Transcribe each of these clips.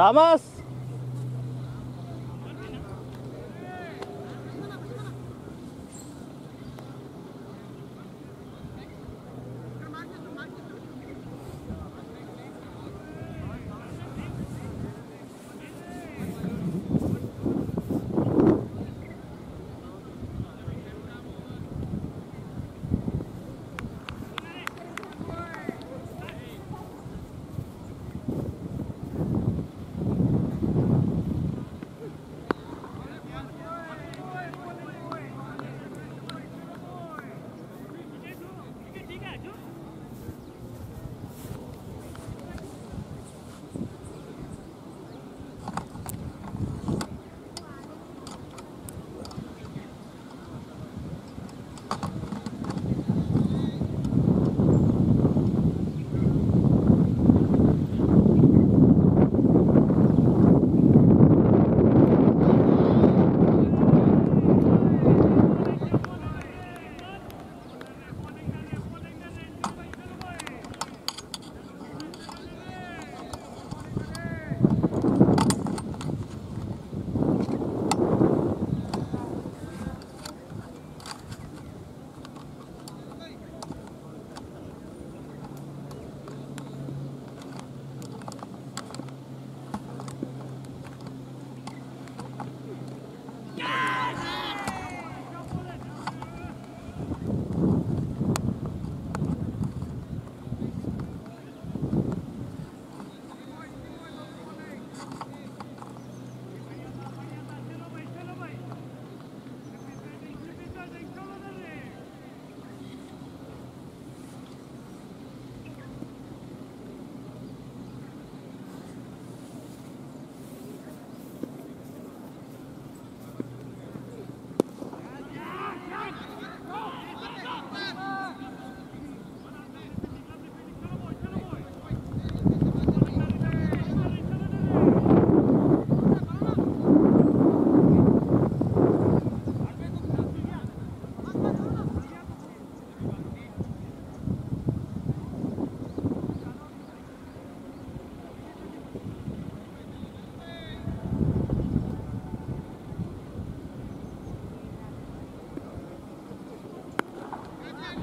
Tamas! Yeah.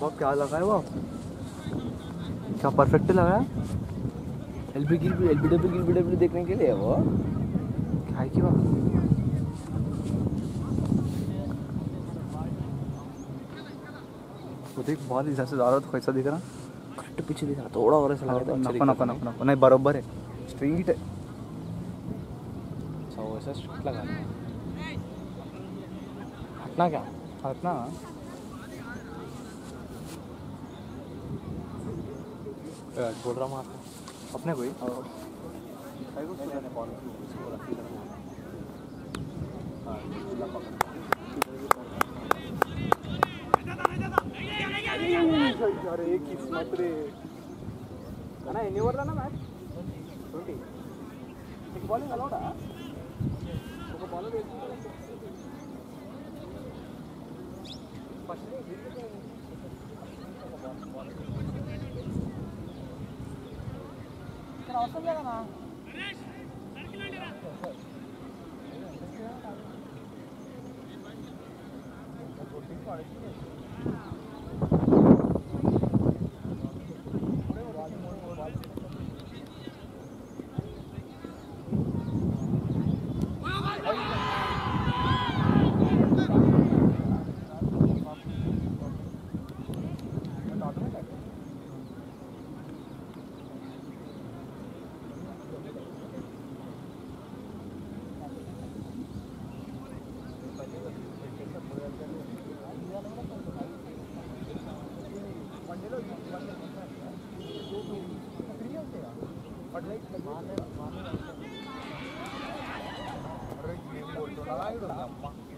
बहुत क्या लगा है वो। क्या परफेक्ट लगा है? L B L B W L B W देखने के लिए वो। क्या है कि वो? वो देख बहुत हिसाब से जा रहा तो कैसा दिख रहा। करेक्ट पीछे दिख रहा थोड़ा और ऐसा लग रहा है नको नको नहीं बरोबर है। स्ट्रिंग है। थोड़ा सा लगा हटना क्या हटना बोल रहा हूँ आपको अपने कोई ना ना match bowling allowed 看见了吗 Hãy subscribe cho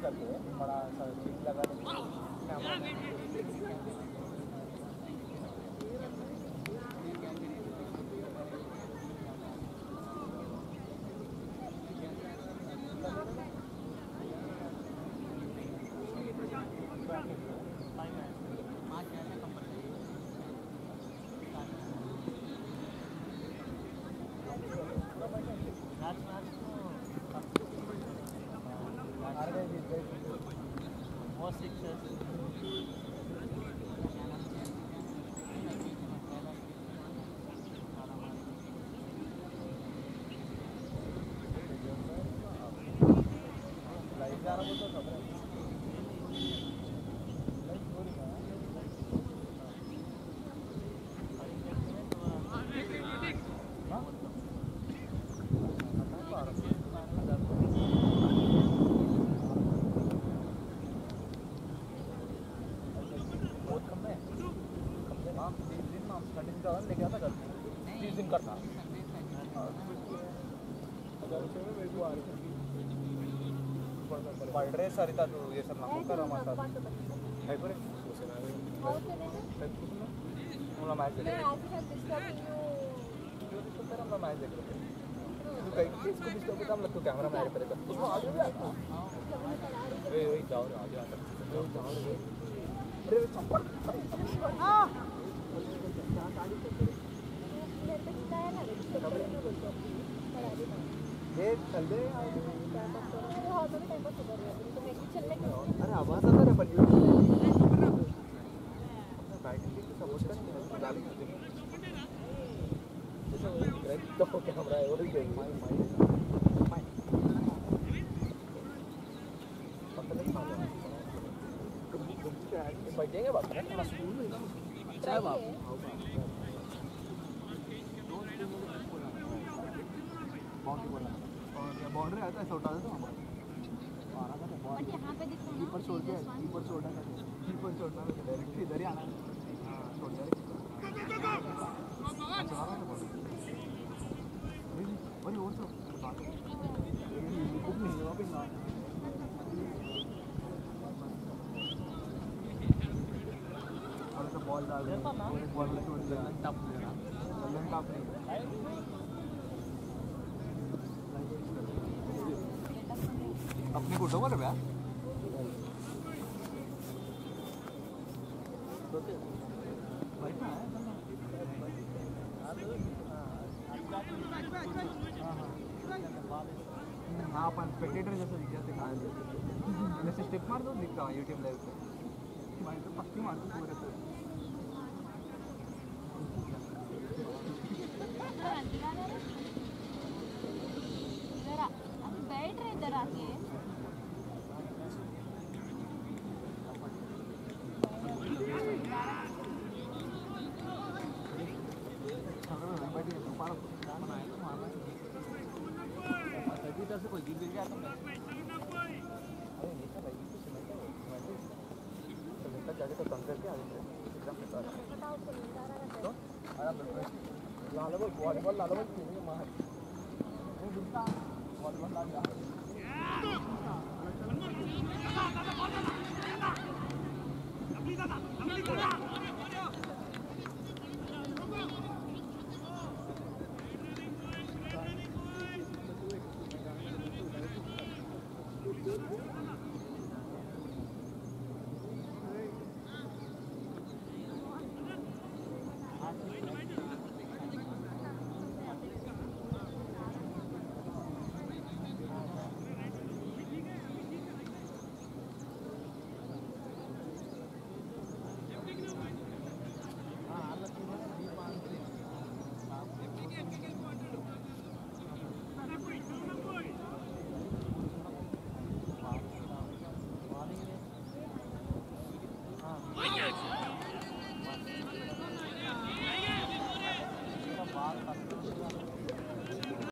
इसको हैं बड़ा सा chip लगा देंगे। कैमरा तू नाम करा माता है पर मला मॅच देख मला मॅच देख तू काही किसको डिस्टर्ब होता हम लोग तो कैमरा में ऐड करेगा। उसमें भी आता ए ए जाओ आगे आता जाओ। रे। अरे चप्पल ये चल दे अरे आवाज आता रे पण बैटिंग की सपोर्ट कर डाली तो कैमरा है और ही माई माई बैठेंगे बाप अच्छा है बाप अपनी फ़ोटो कर भैया। हाँ अपन स्पेक्टेटर जैसे दिख जाते कहाँ जैसे स्टेप मार दो दिखता है यूट्यूब लाइव पे। भाई तो पक्की मार दो, पूरे level 4 level 5 level 3 mà. Chúng ta còn level 5 nữa.